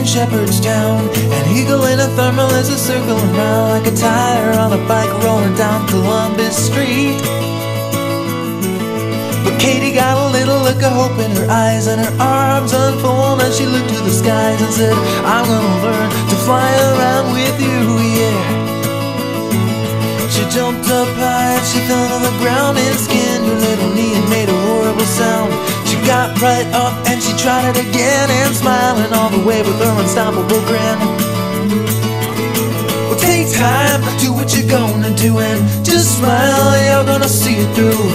in Shepherdstown An eagle in a thermal is a circling round Like a tire on a bike rolling down Columbus Street. But Katie got a little look of hope in her eyes And her arms unfold as she looked to the skies And said, I'm gonna learn to fly around with you, yeah. She jumped up high and she fell on the ground and skinned her little knee and made a horrible sound got right up and she tried it again And smiling all the way with her unstoppable grin. Well take time, do what you're gonna do And just smile, you're gonna see it through.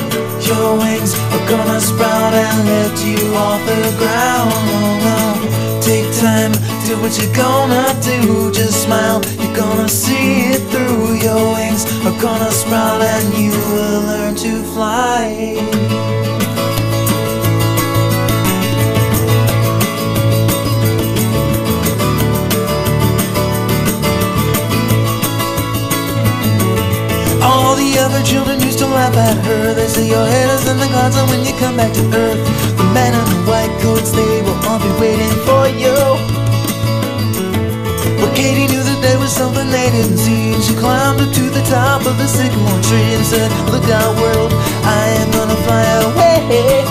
Your wings are gonna sprout and lift you off the ground. Take time, do what you're gonna do. Just smile, you're gonna see it through. Your wings are gonna sprout and you will learn to fly the other children used to laugh at her. They say your head is in the clouds and when you come back to earth The men in the white coats, they will all be waiting for you. But Katie knew that there was something they didn't see And She climbed up to the top of the sycamore tree And said, look out world, I am gonna fly away.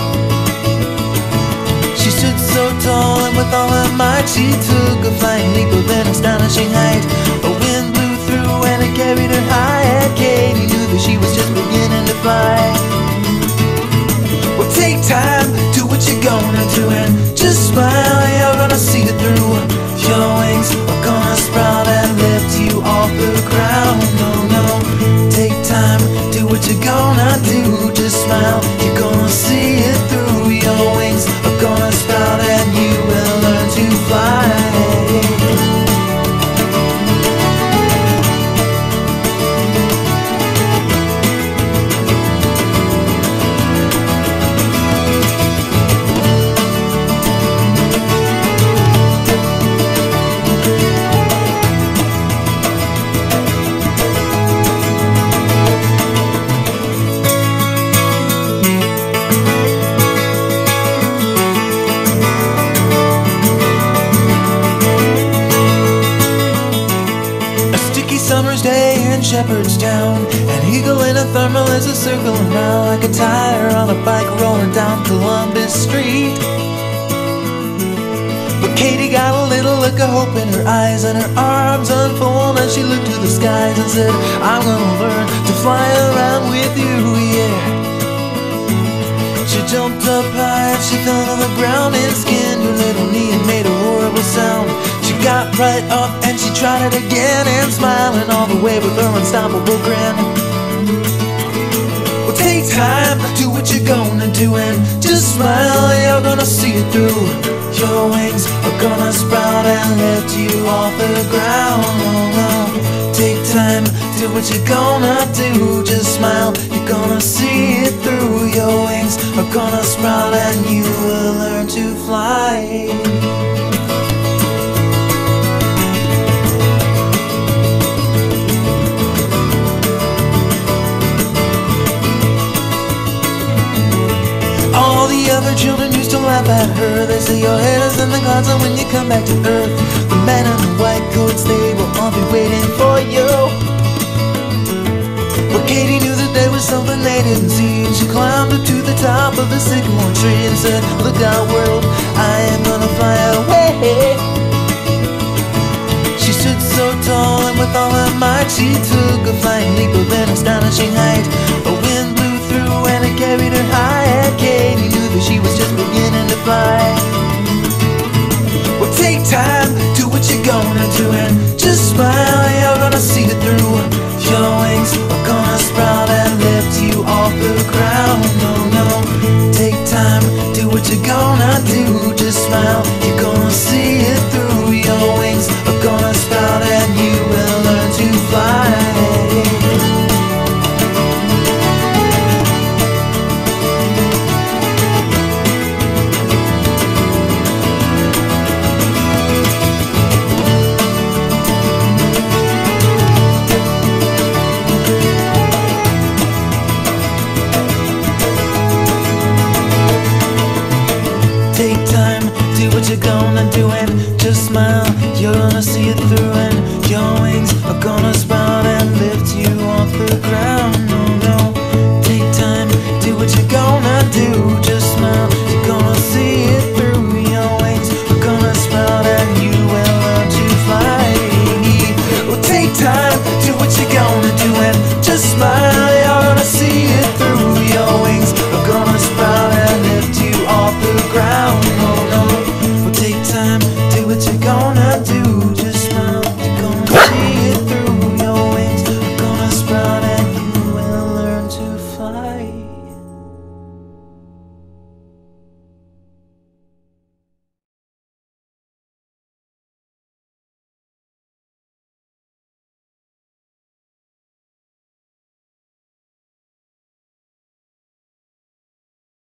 She stood so tall and with all her might She took a flying leap of an astonishing height. A wind blew through and it carried her high And Katie fly Well take time, do what you're gonna do And just smile, you're gonna see it through. Your wings are gonna sprout and lift you off the ground. No, no, take time, do what you're gonna do. Just smile, Shepherdstown An eagle in a thermal is a circling round Like a tire on a bike rolling down Columbus Street. But Katie got a little look of hope in her eyes And her arms unfold as she looked to the skies And said, I'm gonna learn to fly around with you, yeah. She jumped up high she fell on the ground And skinned her little knee and made a horrible sound got right up and she tried it again And smiling all the way with her unstoppable grin. Well take time, do what you're gonna do And just smile, you're gonna see it through. Your wings are gonna sprout and lift you off the ground. Take time, do what you're gonna do Just smile, you're gonna see it through. Your wings are gonna sprout and you will learn to fly other children used to laugh at her. They say your head is in the clouds and when you come back to earth The men in the white coats, they will all be waiting for you. But Katie knew that there was something they didn't see She climbed up to the top of the sycamore tree And said, look out world, I am gonna fly away. She stood so tall and with all her might She took a flying leap of an she was just gonna do it. To smile.